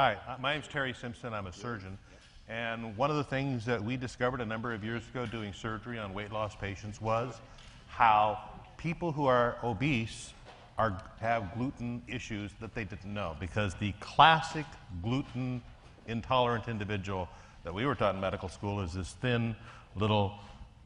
Hi, uh, my name's Terry Simpson. I'm a surgeon. And one of the things that we discovered a number of years ago doing surgery on weight loss patients was how people who are obese are, have gluten issues that they didn't know. Because the classic gluten intolerant individual that we were taught in medical school is this thin little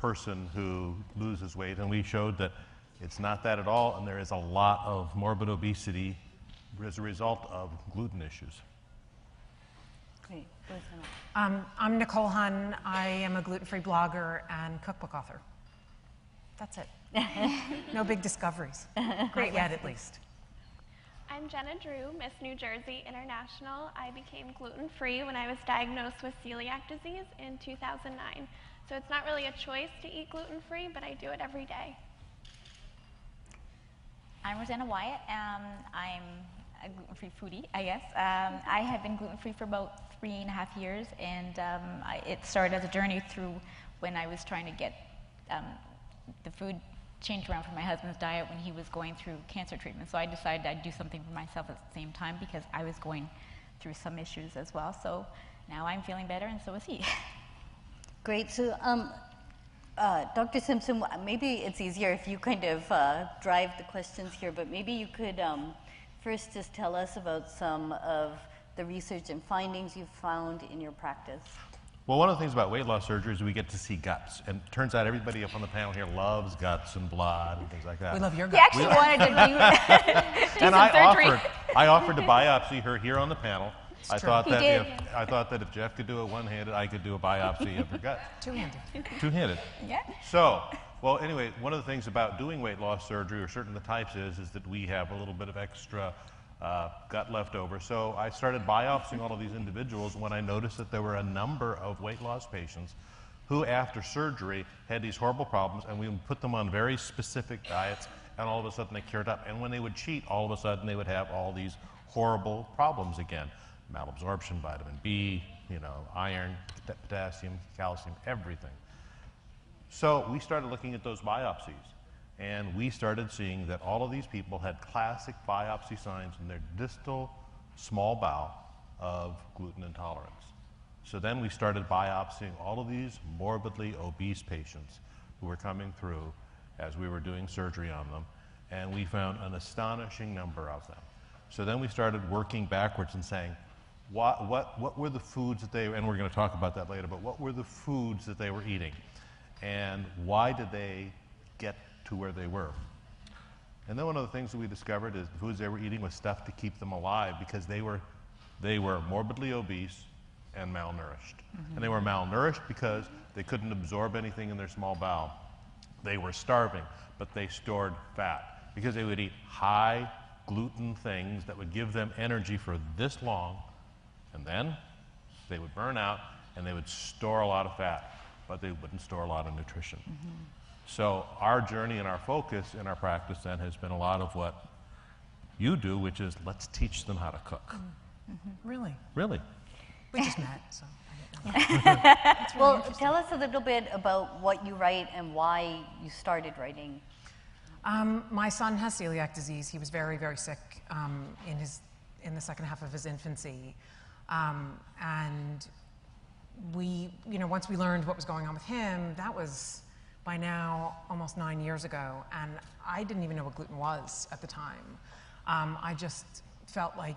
person who loses weight. And we showed that it's not that at all, and there is a lot of morbid obesity as a result of gluten issues. Great. Um, I'm Nicole Hunn. I am a gluten free blogger and cookbook author. That's it. no big discoveries. Great yet, at least. I'm Jenna Drew, Miss New Jersey International. I became gluten free when I was diagnosed with celiac disease in 2009. So it's not really a choice to eat gluten free, but I do it every day. I'm Rossana Wyatt. Um, I'm a gluten-free foodie, I guess. Um, I have been gluten-free for about three and a half years, and um, I, it started as a journey through when I was trying to get um, the food changed around for my husband's diet when he was going through cancer treatment. So I decided I'd do something for myself at the same time because I was going through some issues as well. So now I'm feeling better, and so is he. Great. So, um, uh, Dr. Simpson, maybe it's easier if you kind of uh, drive the questions here, but maybe you could um, first just tell us about some of the research and findings you've found in your practice. Well, one of the things about weight loss surgery is we get to see guts. And it turns out everybody up on the panel here loves guts and blood and things like that. We love your He guts. actually wanted to do, do and I surgery. offered, I offered to biopsy her here on the panel. I true. thought He that did. if I thought that if Jeff could do it one-handed, I could do a biopsy of her gut, Two handed. two-handed. Yeah. So, well, anyway, one of the things about doing weight loss surgery, or certain of the types, is is that we have a little bit of extra uh, gut left over. So I started biopsying all of these individuals when I noticed that there were a number of weight loss patients who, after surgery, had these horrible problems, and we would put them on very specific diets, and all of a sudden they cured up. And when they would cheat, all of a sudden they would have all these horrible problems again malabsorption, vitamin B, you know, iron, potassium, calcium, everything. So we started looking at those biopsies, and we started seeing that all of these people had classic biopsy signs in their distal small bowel of gluten intolerance. So then we started biopsying all of these morbidly obese patients who were coming through as we were doing surgery on them, and we found an astonishing number of them. So then we started working backwards and saying, what, what, what were the foods that they, and we're going to talk about that later, but what were the foods that they were eating? And why did they get to where they were? And then one of the things that we discovered is the foods they were eating was stuff to keep them alive because they were, they were morbidly obese and malnourished. And they were malnourished because they couldn't absorb anything in their small bowel. They were starving, but they stored fat because they would eat high gluten things that would give them energy for this long, and then they would burn out and they would store a lot of fat, but they wouldn't store a lot of nutrition. Mm-hmm. So our journey and our focus in our practice then has been a lot of what you do, which is let's teach them how to cook. Really? Really? We just met, so. well, tell us a little bit about what you write and why you started writing. Um, my son has celiac disease. He was very, very sick um, in, his, in the second half of his infancy. Um, and we, you know, once we learned what was going on with him, that was by now almost nine years ago. And I didn't even know what gluten was at the time. Um, I just felt like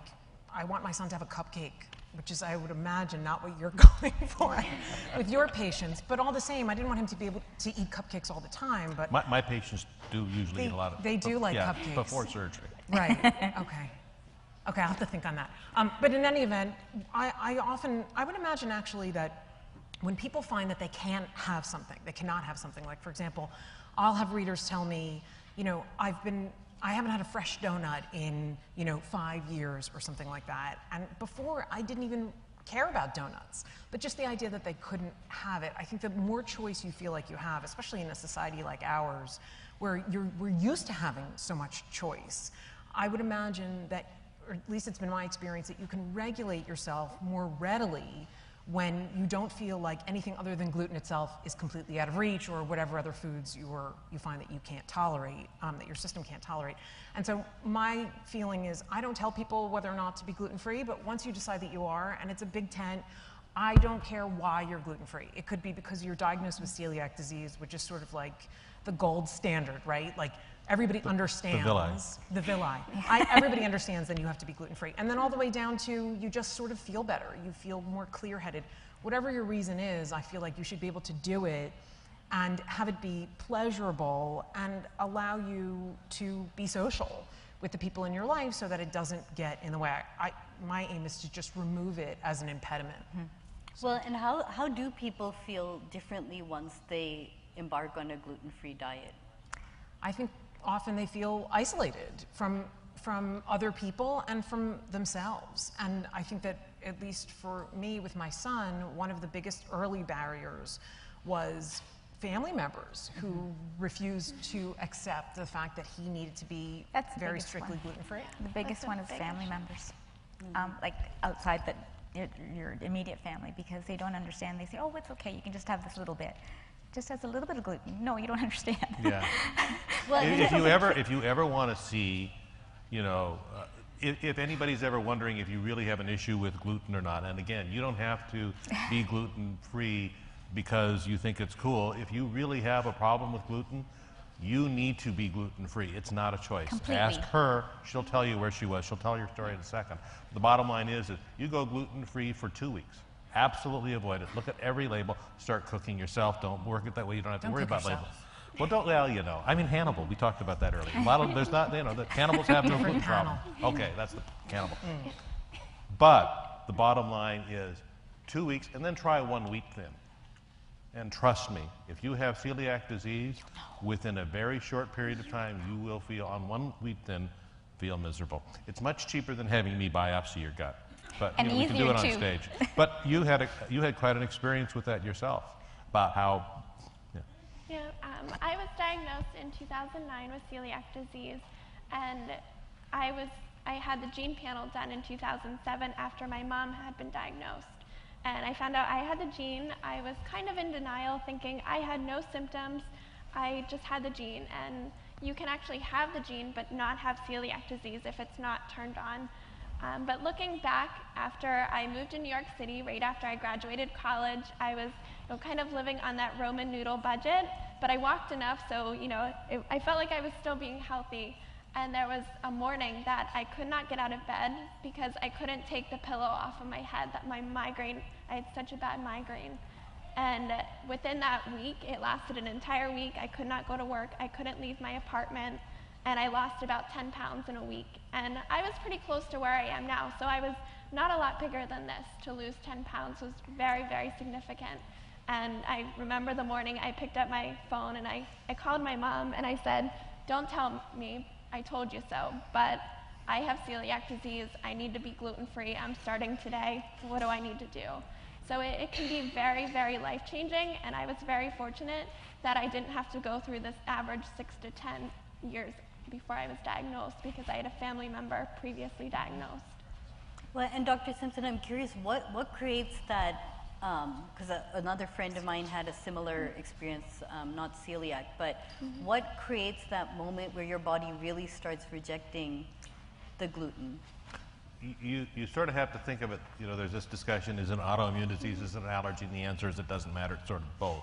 I want my son to have a cupcake, which is, I would imagine, not what you're going for with your patients. But all the same, I didn't want him to be able to eat cupcakes all the time. But My, my patients do usually They- eat a lot of they do like yeah, cupcakes. before surgery. Right. Okay. Okay, I'll have to think on that. Um, but in any event, I, I often, I would imagine actually that when people find that they can't have something, they cannot have something, like for example, I'll have readers tell me, you know, I've been, I haven't had a fresh donut in, you know, five years or something like that. And before, I didn't even care about donuts. But just the idea that they couldn't have it, I think the more choice you feel like you have, especially in a society like ours, where you're, we're used to having so much choice, I would imagine that, or at least it's been my experience, that you can regulate yourself more readily when you don't feel like anything other than gluten itself is completely out of reach or whatever other foods you, are, you find that you can't tolerate, um, that your system can't tolerate. And so my feeling is I don't tell people whether or not to be gluten free, but once you decide that you are, and it's a big tent, I don't care why you're gluten free. It could be because you're diagnosed with celiac disease, which is sort of like the gold standard, right? Like everybody understands villi. the villi. I, everybody understands then you have to be gluten free. And then all the way down to you just sort of feel better. You feel more clear headed. Whatever your reason is, I feel like you should be able to do it and have it be pleasurable and allow you to be social with the people in your life so that it doesn't get in the way. I, my aim is to just remove it as an impediment. Mm-hmm. Well, and how, how do people feel differently once they embark on a gluten free diet? I think often they feel isolated from from other people and from themselves. And I think that at least for me with my son, one of the biggest early barriers was family members who refused to accept the fact that he needed to be That's very strictly gluten free. The biggest the one is big family issue. members, um, like outside the, your, your immediate family, because they don't understand. They say, "Oh, it's okay. You can just have this little bit." Just has a little bit of gluten. No, you don't understand. Yeah. Well, if, if you ever if you ever want to see, you know, uh, if, if anybody's ever wondering if you really have an issue with gluten or not, and again, you don't have to be gluten free because you think it's cool. If you really have a problem with gluten, you need to be gluten free. It's not a choice. Completely. Ask her; she'll tell you where she was. She'll tell your story in a second. The bottom line is that you go gluten free for two weeks. Absolutely avoid it. Look at every label. Start cooking yourself. Don't work it that way. You don't have to Don't worry about labels. Well, don't. Well, you know. I mean, Hannibal. We talked about that earlier. A lot of there's not. You know, the cannibals have no gluten problem. Okay, that's the cannibal. But the bottom line is two weeks, and then try one wheat thin. And trust me, if you have celiac disease, within a very short period of time, you will feel on one wheat thin feel miserable. It's much cheaper than having me biopsy your gut, but And you know, we can do it on too. stage. But you had a, you had quite an experience with that yourself about how. Yeah. Yeah, um, I was diagnosed in 2009 with celiac disease, and I was I had the gene panel done in 2007 after my mom had been diagnosed. And I found out I had the gene. I was kind of in denial, thinking I had no symptoms. I just had the gene, and you can actually have the gene but not have celiac disease if it's not turned on. Um, but looking back, after I moved to New York City, right after I graduated college, I was you know, kind of living on that ramen noodle budget, but I walked enough, so you know, it, I felt like I was still being healthy. And there was a morning that I could not get out of bed because I couldn't take the pillow off of my head. That my migraine, I had such a bad migraine. And within that week, it lasted an entire week. I could not go to work. I couldn't leave my apartment. And I lost about 10 pounds in a week. And I was pretty close to where I am now. So I was not a lot bigger than this. To lose 10 pounds was very, very significant. And I remember the morning I picked up my phone and I, I called my mom and I said, Don't tell me, I told you so. But I have celiac disease. I need to be gluten free. I'm starting today. What do I need to do? So it, it can be very, very life changing, and I was very fortunate that I didn't have to go through this average six to 10 years before I was diagnosed because I had a family member previously diagnosed. Well, and Dr. Simpson, I'm curious, what, what creates that? Because a another friend of mine had a similar experience, um, not celiac, but what creates that moment where your body really starts rejecting the gluten? you- you, you sort of have to think of it, you know, there's this discussion, is it an autoimmune disease, is it an allergy? And the answer is it doesn't matter, it's sort of both.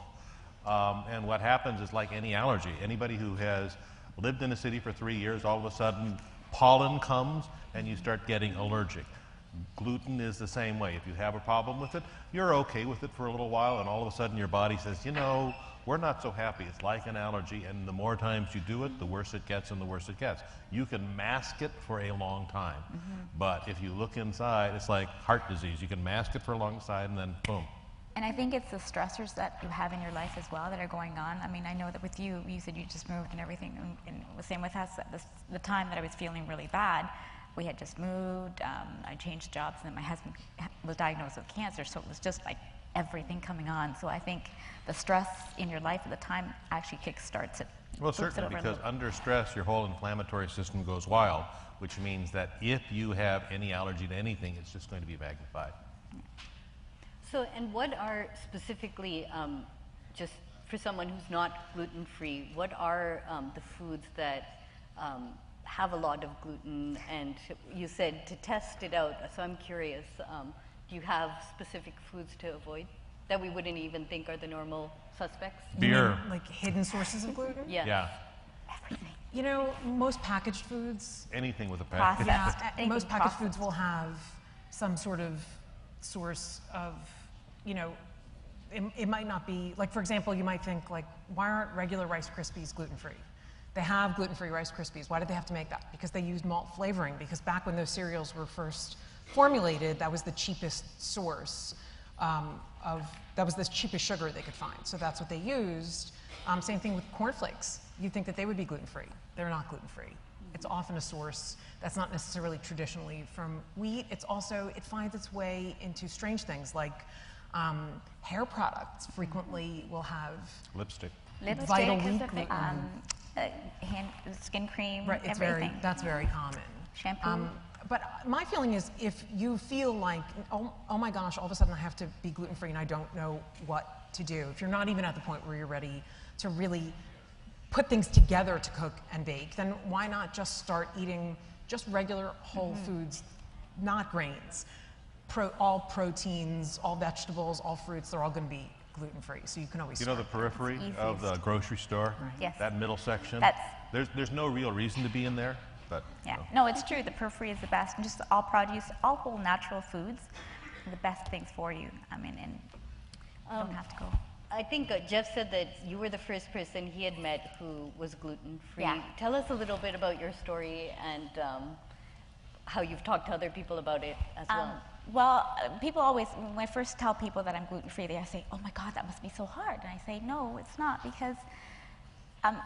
Um, and what happens is like any allergy, anybody who has lived in a city for three years, all of a sudden pollen comes and you start getting allergic. Gluten is the same way. If you have a problem with it, you're okay with it for a little while, and all of a sudden your body says, you know, we're not so happy. It's like an allergy, and the more times you do it, the worse it gets, and the worse it gets. You can mask it for a long time, mm-hmm. but if you look inside, it's like heart disease. You can mask it for a long time, and then boom. And I think it's the stressors that you have in your life as well that are going on. I mean, I know that with you, you said you just moved and everything, and, and the same with us. At this, the time that I was feeling really bad, we had just moved. Um, I changed jobs, and then my husband was diagnosed with cancer, so it was just like everything coming on. So I think the stress in your life at the time actually kickstarts it. Well, boosts it certainly, because under stress, your whole inflammatory system goes wild, which means that if you have any allergy to anything, it's just going to be magnified. So, and what are specifically, um, just for someone who's not gluten free, what are um, the foods that um, have a lot of gluten? And you said to test it out, so I'm curious um, do you have specific foods to avoid that we wouldn't even think are the normal suspects? Beer. Like hidden sources of gluten? Yeah. Yeah. You know, most packaged foods, Anything with a package. Processed. yeah, most packaged processed. foods will have some sort of source of, you know, it, it might not be, like, for example, you might think, like, why aren't regular Rice Krispies gluten free? They have gluten free Rice Krispies. Why did they have to make that? Because they used malt flavoring, because back when those cereals were first formulated, that was the cheapest source um, of, that was the cheapest sugar they could find. So that's what they used. Um, same thing with cornflakes. You'd think that they would be gluten free. They're not gluten free. It's often a source that's not necessarily traditionally from wheat. It's also, it finds its way into strange things like um, hair products frequently will have Lipstick. Lipstick, vital wheat Specific. gluten. um, uh, hand, skin cream, Right, it's everything. very, that's very common. Shampoo. but my feeling is if you feel like, oh, oh my gosh, all of a sudden I have to be gluten free and I don't know what to do, if you're not even at the point where you're ready to really put things together to cook and bake, then why not just start eating just regular whole Mm-hmm. foods, not grains? Pro, all proteins, all vegetables, all fruits, they're all going to be gluten free. So you can always You know the periphery of the grocery store? Yes. That middle section? That's- There's, there's no real reason to be in there, but. Yeah, you know. no, it's true. The periphery is the best. And just all produce, all whole natural foods, are the best things for you. I mean, and you Um, don't have to go. I think uh, Jeff said that you were the first person he had met who was gluten free. Yeah. Tell us a little bit about your story and um, how you've talked to other people about it as. Um, well, uh, people always, when I first tell people that I'm gluten free, they say, oh my God, that must be so hard. And I say, no, it's not because, um,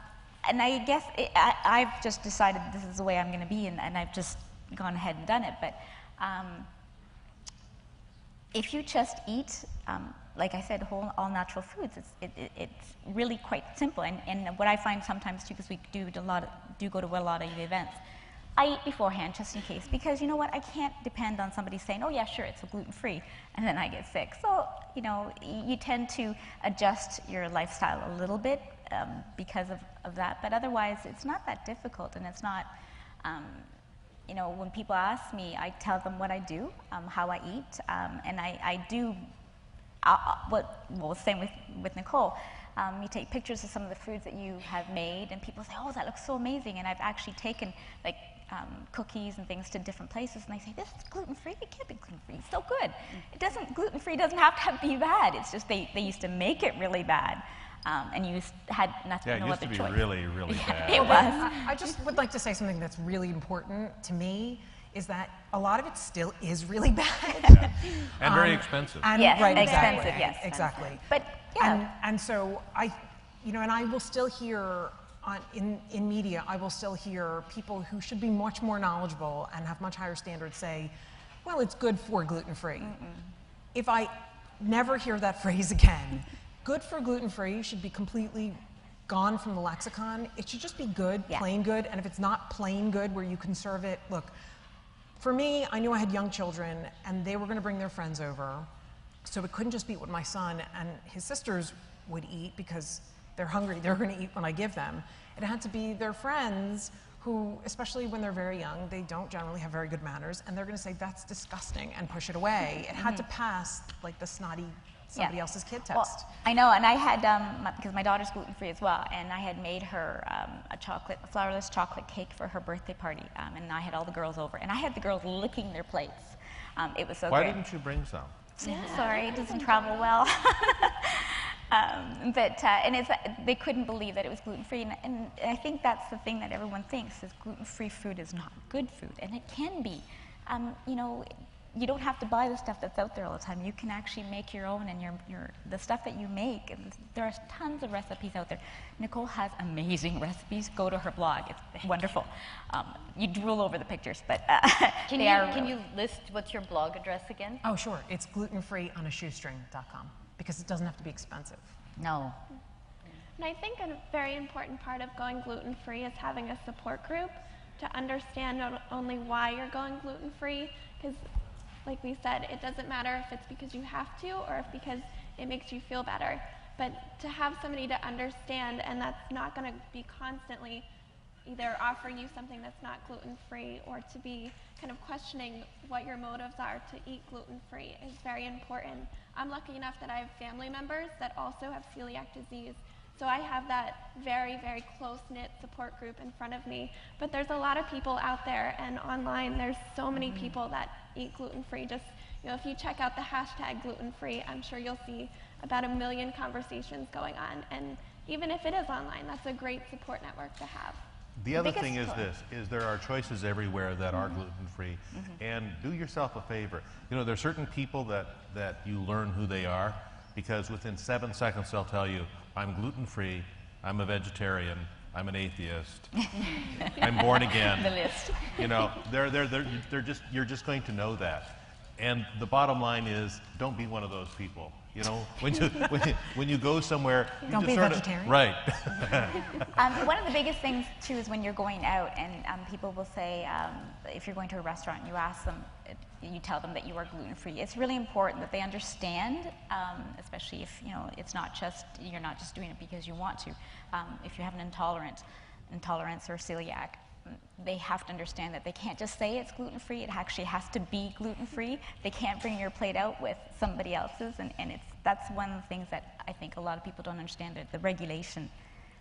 and I guess it, I, I've just decided this is the way I'm going to be, and, and I've just gone ahead and done it. But um, if you just eat, um, like I said, whole, all natural foods, it's, it, it, it's really quite simple. And, and what I find sometimes too, because we do a lot, of, do go to a lot of events, I eat beforehand just in case because you know what? I can't depend on somebody saying, "Oh yeah, sure, it's gluten free," and then I get sick. So you know, you tend to adjust your lifestyle a little bit um, because of, of that. But otherwise, it's not that difficult, and it's not. Um, you know, when people ask me, I tell them what I do, um, how I eat, um, and I, I do uh, uh, what, well, same with, with Nicole. Um, you take pictures of some of the foods that you have made, and people say, "Oh, that looks so amazing!" And I've actually taken like um, cookies and things to different places, and they say, "This is gluten free. It can't be gluten free. It's so good. It doesn't gluten free doesn't have to have, be bad. It's just they, they used to make it really bad, um, and you had nothing, Yeah, it no used other to be choice. really, really bad. It was. I, I just would like to say something that's really important to me is that a lot of it still is really bad. And very Um, expensive. And, Yes, right, expensive, exactly, yes. exactly. But, yeah. And, and so I, you know, and I will still hear on, in, in media, I will still hear people who should be much more knowledgeable and have much higher standards say, well, it's good for gluten free. If I never hear that phrase again, good for gluten free should be completely gone from the lexicon. It should just be good, Yeah. plain good. And if it's not plain good where you can serve it, look, for me, I knew I had young children and they were going to bring their friends over. So it couldn't just be what my son and his sisters would eat because they're hungry. They're going to eat when I give them. It had to be their friends who, especially when they're very young, they don't generally have very good manners and they're going to say, that's disgusting and push it away. It had to pass like the snotty somebody Yeah. else's kid Well, test. I know, and I had because my daughter's gluten free as well, and I had made her um, a chocolate, a flourless chocolate cake for her birthday party, um, and I had all the girls over, and I had the girls licking their plates. Um, it was so Why good. didn't you bring some? Sorry, it doesn't travel well. um, but uh, and it's they couldn't believe that it was gluten free, and, and I think that's the thing that everyone thinks is gluten free food is not good food, and it can be. Um, you know, you don't have to buy the stuff that's out there all the time. You can actually make your own, and your your the stuff that you make. and There are tons of recipes out there. Nicole has amazing recipes. Go to her blog; it's wonderful. Um, you drool over the pictures, but uh, Can, they you, are can you list what's your blog address again? Oh, sure. It's glutenfreeonashoestring.com because it doesn't have to be expensive. no. And I think a very important part of going gluten free is having a support group to understand not only why you're going gluten free, because like we said, it doesn't matter if it's because you have to or if because it makes you feel better. But to have somebody to understand and that's not going to be constantly either offering you something that's not gluten free or to be kind of questioning what your motives are to eat gluten free is very important. I'm lucky enough that I have family members that also have celiac disease. So I have that very, very close knit support group in front of me. But there's a lot of people out there and online, there's so many mm-hmm. people that eat gluten free. Just, you know, if you check out the hashtag gluten free, I'm sure you'll see about a million conversations going on. And even if it is online, that's a great support network to have. The other thing is this, is there are choices everywhere that are mm-hmm. gluten-free. Mm-hmm. And do yourself a favor. You know, there are certain people that, that you learn who they are because within seven seconds they'll tell you, I'm gluten-free, I'm a vegetarian, I'm an atheist, I'm born again. The list. You know, they're, they're, they're, they're just, you're just going to know that. And the bottom line is, don't be one of those people. You know, when you, when you, when you go somewhere, you Don't be a sort of- vegetarian. right. Um, one of the biggest things too is when you're going out and um, people will say, um, if you're going to a restaurant, you ask them, uh, you tell them that you are gluten free. It's really important that they understand, um, especially if you know it's not just you're not just doing it because you want to. Um, if you have an intolerant, intolerance or celiac, they have to understand that they can't just say it's gluten free. It actually has to be gluten free. They can't bring your plate out with somebody else's, and, and it's that's one of the things that I think a lot of people don't understand. The regulation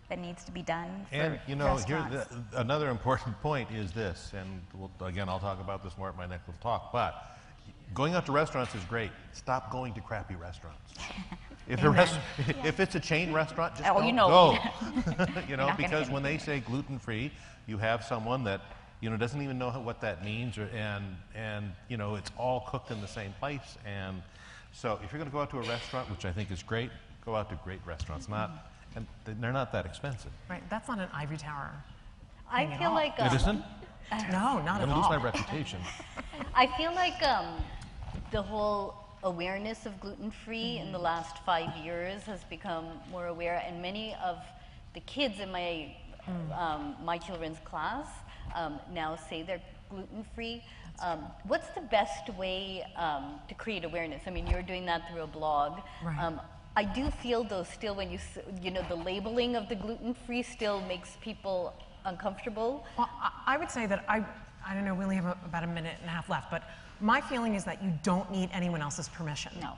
that needs to be done And you know, here the, another important point is this, and we'll, again, I'll talk about this more at my next little talk. But going out to restaurants is great. Stop going to crappy restaurants. If the rest, if it's a chain restaurant, just Oh, don't you know. go. you know, because when they say gluten free, you have someone that you know doesn't even know what that means, or, and and you know it's all cooked in the same place. And so, if you're going to go out to a restaurant, which I think is great, go out to great restaurants. Not, and they're not that expensive. Right, that's not an ivory tower. I feel off. like It um, isn't. No, not I'm at gonna lose my reputation. I feel like um, the whole awareness of gluten free in the last five years has become more aware, and many of the kids in my um, my children's class um, now say they're gluten free. Um, what's the best way um, to create awareness? I mean, you're doing that through a blog. Right. Um, I do feel though still when you you know the labeling of the gluten free still makes people uncomfortable. Well, I would say that I, I don't know, we only have a, about a minute and a half left, but my feeling is that you don't need anyone else's permission. No.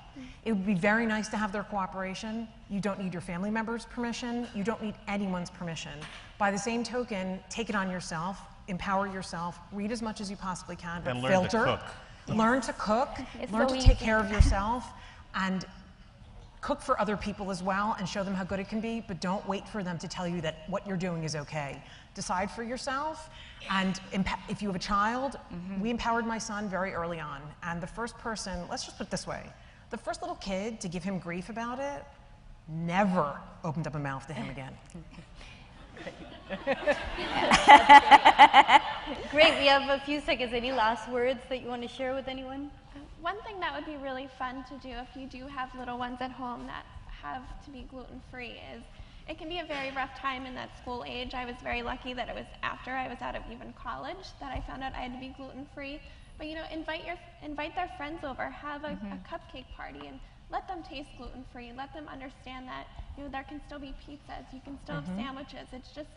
It would be very nice to have their cooperation. You don't need your family members' permission. You don't need anyone's permission. By the same token, take it on yourself, empower yourself, read as much as you possibly can, but And learn to filter. cook. Learn to cook, It's learn so to take care of yourself, and cook for other people as well and show them how good it can be, but don't wait for them to tell you that what you're doing is okay. Decide for yourself. And if you have a child, mm-hmm. we empowered my son very early on. And the first person, let's just put it this way the first little kid to give him grief about it never opened up a mouth to him again. Great, we have a few seconds. Any last words that you want to share with anyone? One thing that would be really fun to do if you do have little ones at home that have to be gluten free is it can be a very rough time in that school age. I was very lucky that it was after I was out of even college that I found out I had to be gluten free. But you know, invite your invite their friends over, have a, mm-hmm. a cupcake party, and let them taste gluten free. Let them understand that you know there can still be pizzas, you can still have mm-hmm. sandwiches. It's just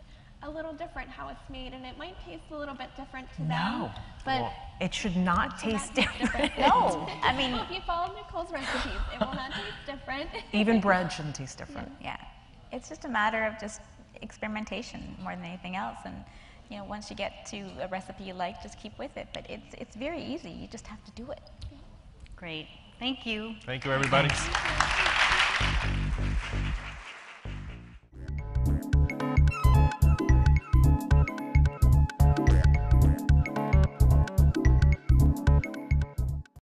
a little different how it's made, and it might taste a little bit different to them. No. But It should not it taste not taste different. No, I mean, if you follow Nicole's recipes, it will not taste different. Even bread shouldn't taste different. yeah, it's just a matter of just experimentation more than anything else. And you know, once you get to a recipe you like, just keep with it. But it's it's very easy. You just have to do it. Great. Thank you. Thank you, everybody.